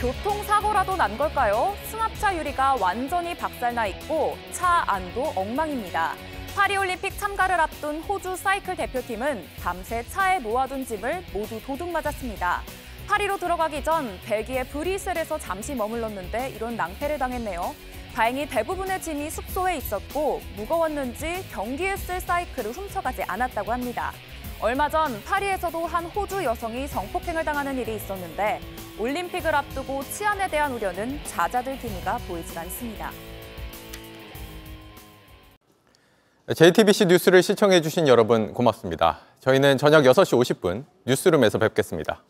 교통사고라도 난 걸까요? 승합차 유리가 완전히 박살나 있고 차 안도 엉망입니다. 파리올림픽 참가를 앞둔 호주 사이클 대표팀은 밤새 차에 모아둔 짐을 모두 도둑 맞았습니다. 파리로 들어가기 전 벨기에 브리셀에서 잠시 머물렀는데 이런 낭패를 당했네요. 다행히 대부분의 짐이 숙소에 있었고 무거웠는지 경기에 쓸 사이클을 훔쳐가지 않았다고 합니다. 얼마 전 파리에서도 한 호주 여성이 성폭행을 당하는 일이 있었는데 올림픽을 앞두고 치안에 대한 우려는 잦아들 기미가 보이질 않습니다. JTBC 뉴스를 시청해 주신 여러분 고맙습니다. 저희는 저녁 6시 50분 뉴스룸에서 뵙겠습니다.